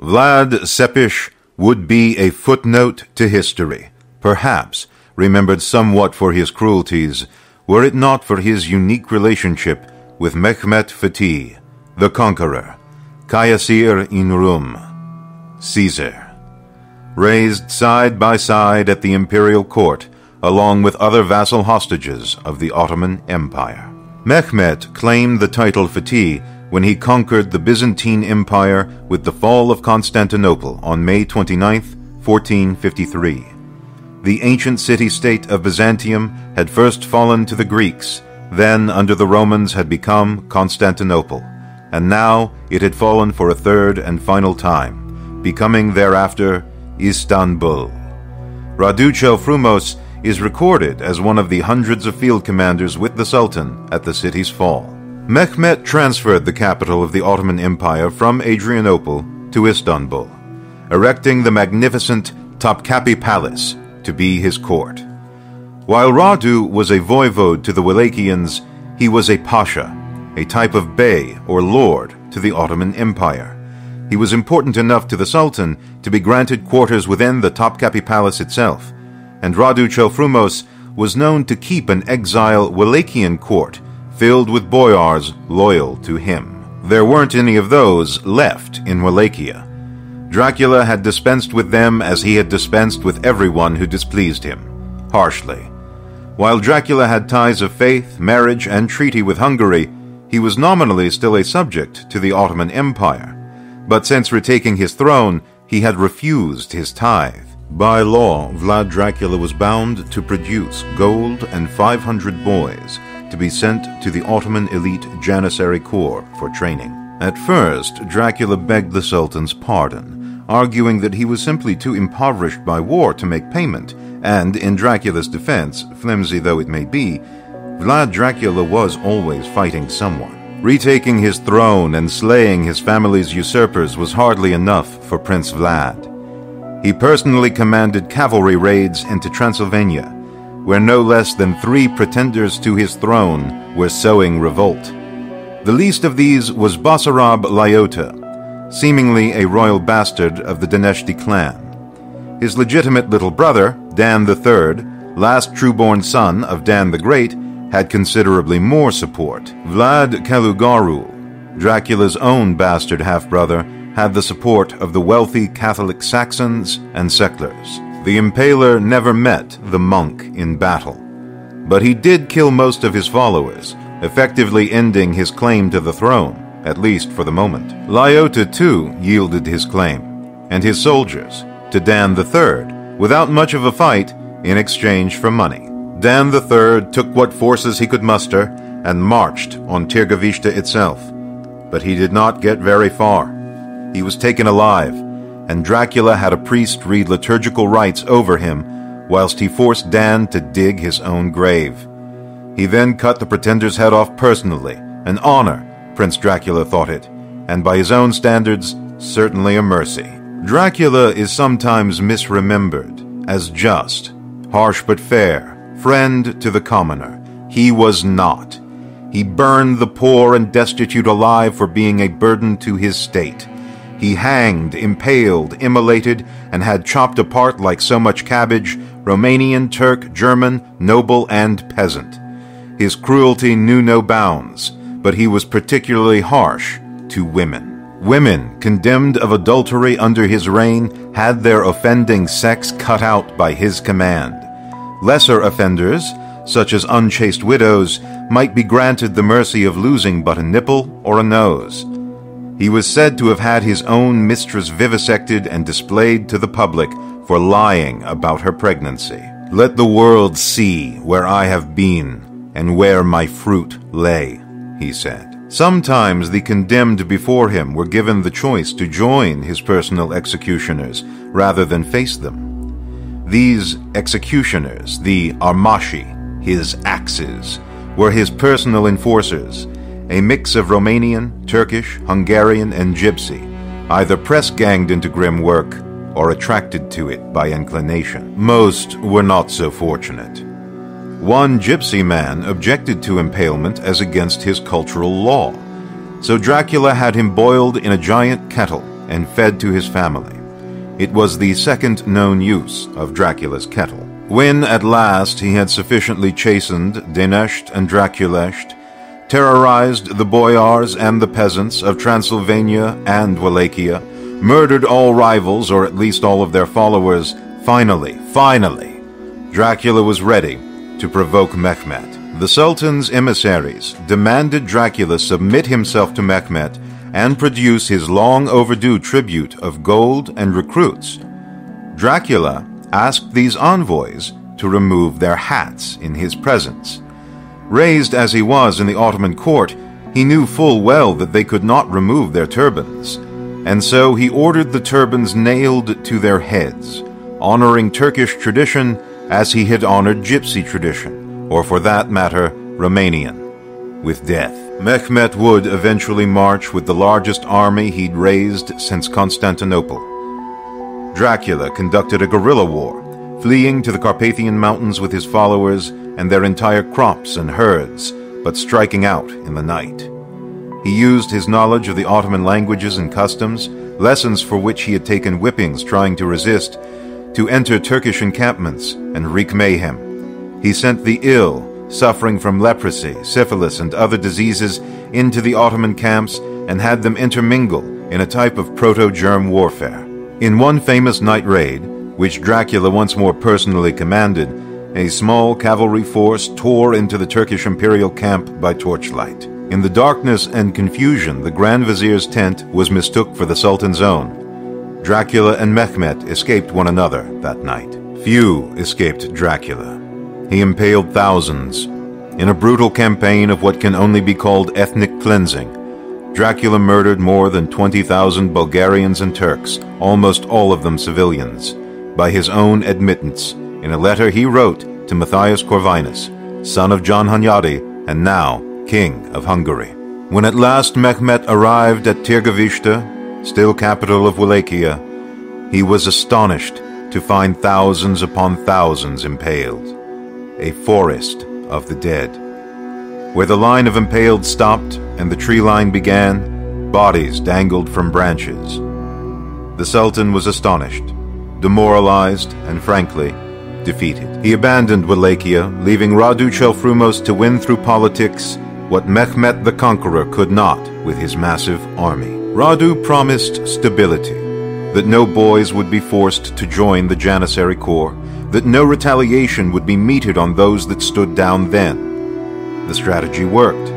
Vlad Tepes would be a footnote to history, perhaps remembered somewhat for his cruelties, were it not for his unique relationship with Mehmet Fatih, the conqueror, Kayasir in Rum, Caesar. Raised side by side at the imperial court, along with other vassal hostages of the Ottoman Empire. Mehmet claimed the title Fatih when he conquered the Byzantine Empire with the fall of Constantinople on May 29, 1453. The ancient city-state of Byzantium had first fallen to the Greeks, then under the Romans had become Constantinople, and now it had fallen for a third and final time, becoming thereafter Istanbul. Radu cel Frumos is recorded as one of the hundreds of field commanders with the Sultan at the city's fall. Mehmet transferred the capital of the Ottoman Empire from Adrianople to Istanbul, erecting the magnificent Topkapi Palace to be his court. While Radu was a voivode to the Wallachians, he was a pasha, a type of bey or lord to the Ottoman Empire. He was important enough to the Sultan to be granted quarters within the Topkapi Palace itself, and Radu Frumos was known to keep an exile Wallachian court filled with boyars loyal to him. There weren't any of those left in Wallachia. Dracula had dispensed with them as he had dispensed with everyone who displeased him, harshly. While Dracula had ties of faith, marriage, and treaty with Hungary, he was nominally still a subject to the Ottoman Empire but since retaking his throne, he had refused his tithe. By law, Vlad Dracula was bound to produce gold and 500 boys to be sent to the Ottoman elite Janissary Corps for training. At first, Dracula begged the Sultan's pardon, arguing that he was simply too impoverished by war to make payment, and in Dracula's defense, flimsy though it may be, Vlad Dracula was always fighting someone. Retaking his throne and slaying his family's usurpers was hardly enough for Prince Vlad. He personally commanded cavalry raids into Transylvania, where no less than three pretenders to his throne were sowing revolt. The least of these was Basarab Laiota, seemingly a royal bastard of the Daneshti clan. His legitimate little brother, Dan III, last true-born son of Dan the Great, had considerably more support. Vlad Kalugarul, Dracula's own bastard half-brother, had the support of the wealthy Catholic Saxons and Szeklers. The Impaler never met the monk in battle, but he did kill most of his followers, effectively ending his claim to the throne, at least for the moment. Lyota too yielded his claim, and his soldiers, to Dan III, without much of a fight, in exchange for money. Dan III took what forces he could muster and marched on Tirgovishte itself. But he did not get very far. He was taken alive, and Dracula had a priest read liturgical rites over him whilst he forced Dan to dig his own grave. He then cut the pretender's head off personally, an honor, Prince Dracula thought it, and by his own standards, certainly a mercy. Dracula is sometimes misremembered as just, harsh but fair, friend to the commoner. He was not. He burned the poor and destitute alive for being a burden to his state. He hanged, impaled, immolated, and had chopped apart like so much cabbage Romanian, Turk, German, noble, and peasant. His cruelty knew no bounds, but he was particularly harsh to women. Women condemned of adultery under his reign had their offending sex cut out by his command. Lesser offenders, such as unchaste widows, might be granted the mercy of losing but a nipple or a nose. He was said to have had his own mistress vivisected and displayed to the public for lying about her pregnancy. Let the world see where I have been and where my fruit lay, he said. Sometimes the condemned before him were given the choice to join his personal executioners rather than face them. These executioners, the Armashi, his axes, were his personal enforcers, a mix of Romanian, Turkish, Hungarian, and Gypsy, either press-ganged into grim work or attracted to it by inclination. Most were not so fortunate. One gypsy man objected to impalement as against his cultural law, so Dracula had him boiled in a giant kettle and fed to his family. It was the second known use of Dracula's kettle. When at last he had sufficiently chastened Denesht and Draculesht, terrorized the boyars and the peasants of Transylvania and Wallachia, murdered all rivals or at least all of their followers, finally, finally, Dracula was ready to provoke Mehmet. The Sultan's emissaries demanded Dracula submit himself to Mehmet and produce his long overdue tribute of gold and recruits. Dracula asked these envoys to remove their hats in his presence. Raised as he was in the Ottoman court, he knew full well that they could not remove their turbans, and so he ordered the turbans nailed to their heads, honoring Turkish tradition as he had honored Gypsy tradition, or for that matter, Romanian, with death. Mehmet would eventually march with the largest army he'd raised since Constantinople. Dracula conducted a guerrilla war, fleeing to the Carpathian Mountains with his followers and their entire crops and herds, but striking out in the night. He used his knowledge of the Ottoman languages and customs, lessons for which he had taken whippings trying to resist, to enter Turkish encampments and wreak mayhem. He sent the ill, suffering from leprosy, syphilis, and other diseases, into the Ottoman camps and had them intermingle in a type of proto germ warfare. In one famous night raid, which Dracula once more personally commanded, a small cavalry force tore into the Turkish imperial camp by torchlight. In the darkness and confusion, the Grand Vizier's tent was mistook for the Sultan's own. Dracula and Mehmet escaped one another that night. Few escaped Dracula. He impaled thousands. In a brutal campaign of what can only be called ethnic cleansing, Dracula murdered more than 20,000 Bulgarians and Turks, almost all of them civilians, by his own admittance in a letter he wrote to Matthias Corvinus, son of John Hunyadi and now King of Hungary. When at last Mehmet arrived at Tirgovishte, still capital of Wallachia, he was astonished to find thousands upon thousands impaled, a forest of the dead. Where the line of impaled stopped and the tree line began, bodies dangled from branches. The Sultan was astonished, demoralized, and frankly, defeated. He abandoned Wallachia, leaving Radu cel Frumos to win through politics what Mehmet the Conqueror could not with his massive army. Radu promised stability, that no boys would be forced to join the Janissary Corps, that no retaliation would be meted on those that stood down then. The strategy worked.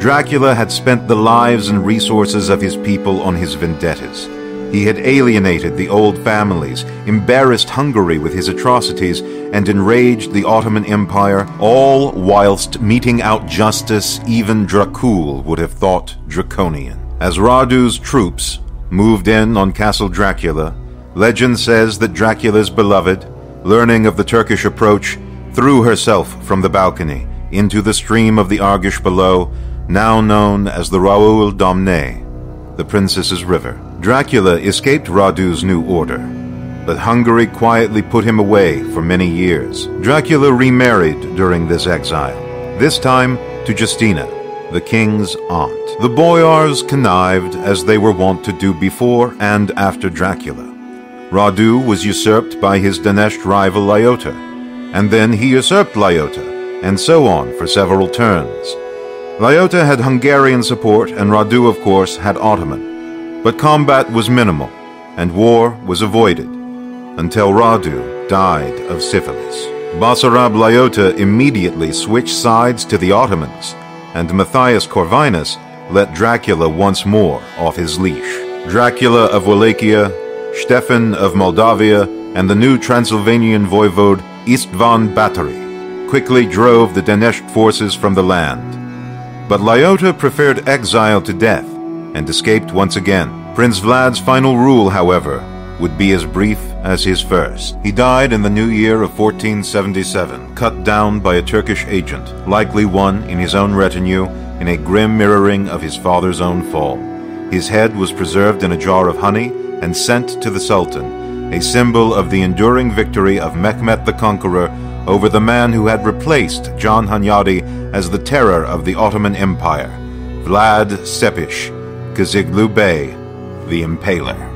Dracula had spent the lives and resources of his people on his vendettas. He had alienated the old families, embarrassed Hungary with his atrocities, and enraged the Ottoman Empire, all whilst meting out justice even Dracul would have thought draconian. As Radu's troops moved in on Castle Dracula, legend says that Dracula's beloved, learning of the Turkish approach, threw herself from the balcony into the stream of the Argesh below, now known as the Raoul Domne, the Princess's River. Dracula escaped Radu's new order, but Hungary quietly put him away for many years. Dracula remarried during this exile, this time to Justina, the king's aunt. The boyars connived as they were wont to do before and after Dracula. Radu was usurped by his Denesht rival Lyota, and then he usurped Lyota, and so on for several turns. Lyota had Hungarian support, and Radu, of course, had Ottoman. But combat was minimal, and war was avoided, until Radu died of syphilis. Basarab Lyota immediately switched sides to the Ottomans, and Matthias Corvinus let Dracula once more off his leash. Dracula of Wallachia, Stefan of Moldavia, and the new Transylvanian voivode Istvan Bathory quickly drove the Denesht forces from the land. But Lyota preferred exile to death and escaped once again. Prince Vlad's final rule, however, would be as brief as his first. He died in the new year of 1477, cut down by a Turkish agent, likely one in his own retinue, in a grim mirroring of his father's own fall. His head was preserved in a jar of honey and sent to the Sultan, a symbol of the enduring victory of Mehmet the Conqueror over the man who had replaced John Hunyadi as the terror of the Ottoman Empire, Vlad Tepes, Kaziglu Bey, the Impaler.